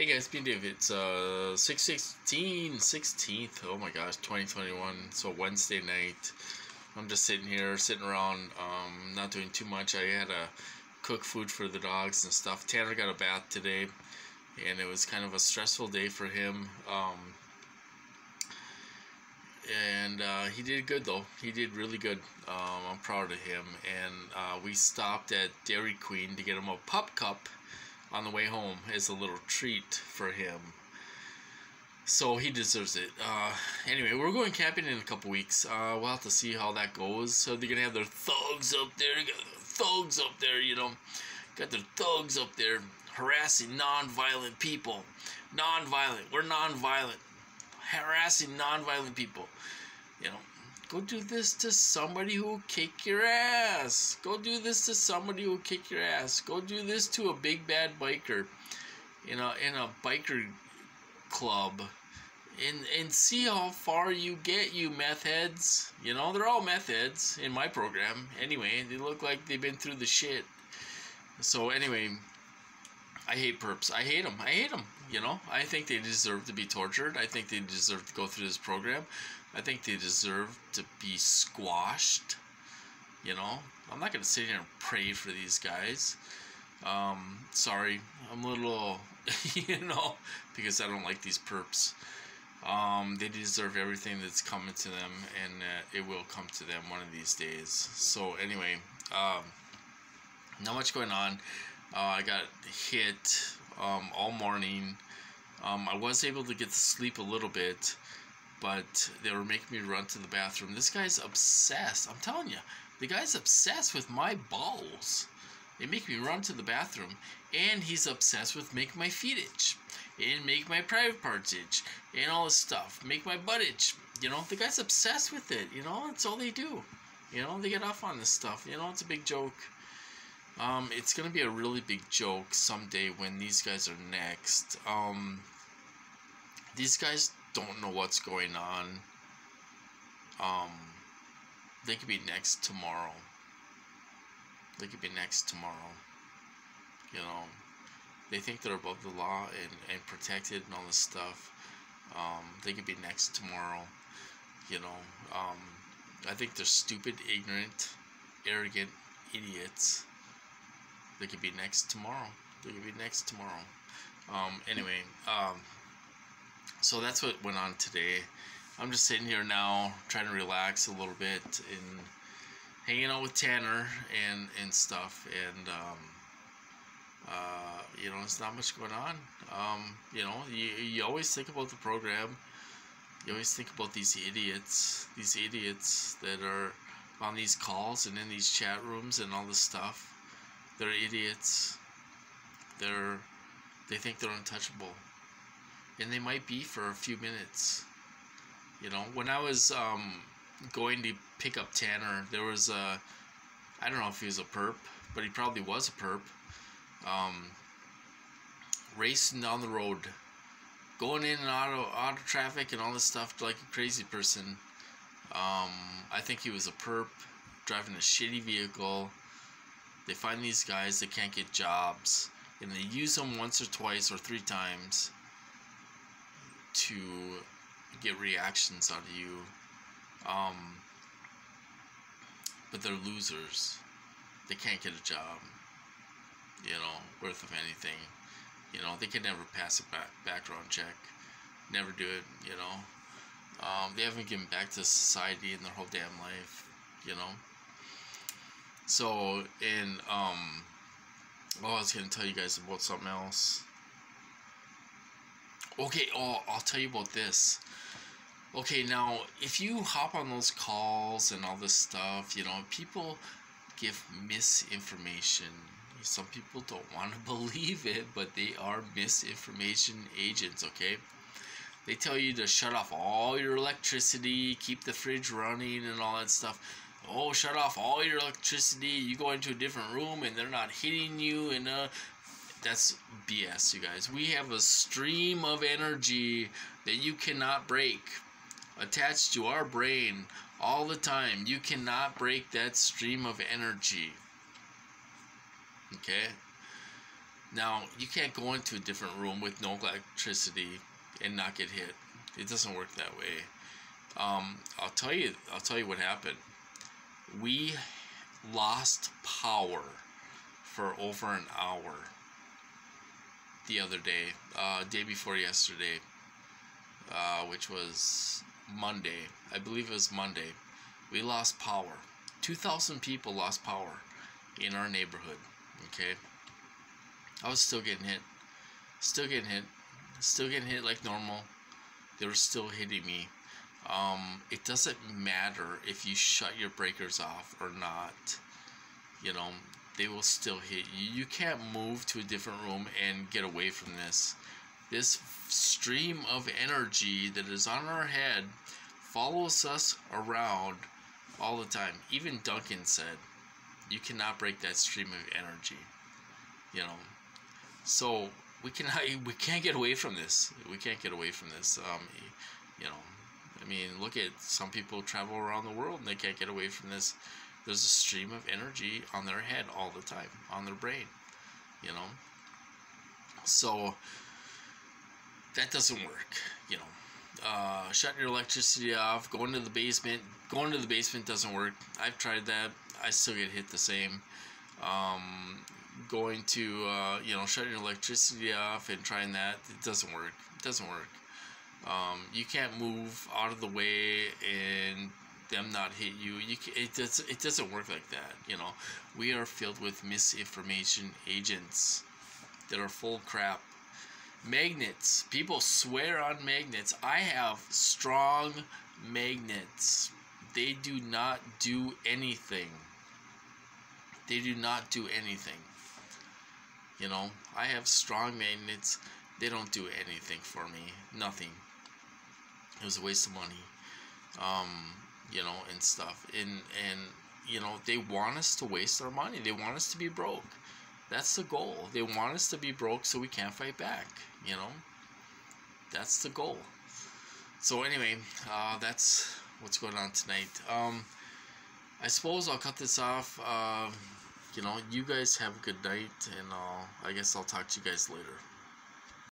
Hey guys, Dave. It's uh 616 16th. Oh my gosh, 2021. So Wednesday night. I'm just sitting here, sitting around, um, not doing too much. I had to cook food for the dogs and stuff. Tanner got a bath today, and it was kind of a stressful day for him. Um, and uh, he did good though. He did really good. Um, I'm proud of him. And uh, we stopped at Dairy Queen to get him a pup cup on the way home as a little treat for him. So he deserves it. Uh, anyway, we're going camping in a couple weeks. Uh, we'll have to see how that goes. So they're gonna have their thugs up there. They got thugs up there, you know. Got their thugs up there harassing non-violent people. Non-violent. We're non-violent. Harassing non-violent people. You know, go do this to somebody who will kick your ass. Go do this to somebody who will kick your ass. Go do this to a big bad biker. You know, in a biker club and and see how far you get you meth heads you know they're all meth heads in my program anyway they look like they've been through the shit so anyway i hate perps. I hate them i hate them you know? I think they deserve to be tortured. I think they deserve to go through this program. I think they deserve to be squashed you know? I'm not going to sit here and pray for these guys. Um, sorry. I'm a little you know because i don't like these perps. Um, they deserve everything that's coming to them, and uh, it will come to them one of these days. So anyway, um, not much going on. Uh, I got hit um, all morning. Um, I was able to get to sleep a little bit, but they were making me run to the bathroom. This guy's obsessed. I'm telling you, the guy's obsessed with my balls. They make me run to the bathroom, and he's obsessed with make my feet itch and make my private parts itch and all this stuff. Make my butt itch. You know, the guy's obsessed with it. You know, that's all they do. You know, they get off on this stuff. You know, it's a big joke. Um, it's gonna be a really big joke someday when these guys are next. Um, these guys don't know what's going on. Um, they could be next tomorrow. They could be next tomorrow. You know, they think they're above the law and, and protected and all this stuff. Um, they could be next tomorrow. You know, um, I think they're stupid, ignorant, arrogant idiots. They could be next tomorrow. They could be next tomorrow. Um, anyway, um, so that's what went on today. I'm just sitting here now, trying to relax a little bit and hanging out with Tanner and and stuff. And um, uh, you know, it's not much going on. Um, you know, you, you always think about the program. You always think about these idiots, these idiots that are on these calls and in these chat rooms and all this stuff. They're idiots. They're, they think they're untouchable. And they might be for a few minutes. You know, when I was um, going to pick up Tanner, there was a, I don't know if he was a perp, but he probably was a perp um, racing down the road, going in and out of, out of traffic and all this stuff like a crazy person. Um, I think he was a perp, driving a shitty vehicle. They find these guys that can't get jobs, and they use them once or twice or three times to get reactions out of you. Um, but they're losers. They can't get a job you know, worth of anything. You know, they can never pass a back background check. Never do it, you know. Um, they haven't given back to society in their whole damn life, you know. So, and, um, oh, I was going to tell you guys about something else. Okay, oh, I'll tell you about this. Okay, now, if you hop on those calls and all this stuff, you know, people give misinformation some people don't want to believe it, but they are misinformation agents, okay? They tell you to shut off all your electricity, keep the fridge running, and all that stuff. Oh, shut off all your electricity. You go into a different room and they're not hitting you, and uh, that's BS, you guys. We have a stream of energy that you cannot break attached to our brain all the time. You cannot break that stream of energy. Okay? Now you can't go into a different room with no electricity and not get hit. It doesn't work that way. Um, I'll tell you. I'll tell you what happened. We lost power for over an hour the other day, uh, day before yesterday, uh, which was Monday. I believe it was Monday. We lost power. 2,000 people lost power in our neighborhood. Okay. I was still getting hit. Still getting hit. Still getting hit like normal. They were still hitting me. Um, it doesn't matter if you shut your breakers off or not. You know, they will still hit you. You can't move to a different room and get away from this. This stream of energy that is on our head follows us around all the time. Even Duncan said, you cannot break that stream of energy. You know, so we cannot, we can't get away from this. We can't get away from this. Um, you know, I mean, look at some people travel around the world and they can't get away from this. There's a stream of energy on their head all the time, on their brain. You know, so that doesn't work. You know, uh, shut your electricity off, go into the basement. Going to the basement doesn't work. I've tried that. I still get hit the same. Um, going to, uh, you know, shut your electricity off and trying that, it doesn't work. It doesn't work. Um, you can't move out of the way and them not hit you. You it does it doesn't work like that. You know, we are filled with misinformation agents that are full crap magnets. People swear on magnets. I have strong magnets. They do not do anything. They do not do anything. You know, I have strong magnets. They don't do anything for me. Nothing. It was a waste of money. Um, you know, and stuff. And and you know, they want us to waste our money. They want us to be broke. That's the goal. They want us to be broke so we can't fight back. You know, that's the goal. So anyway, uh, that's what's going on tonight. Um, I suppose I'll cut this off. Uh, you know, you guys have a good night, and uh, I guess I'll talk to you guys later.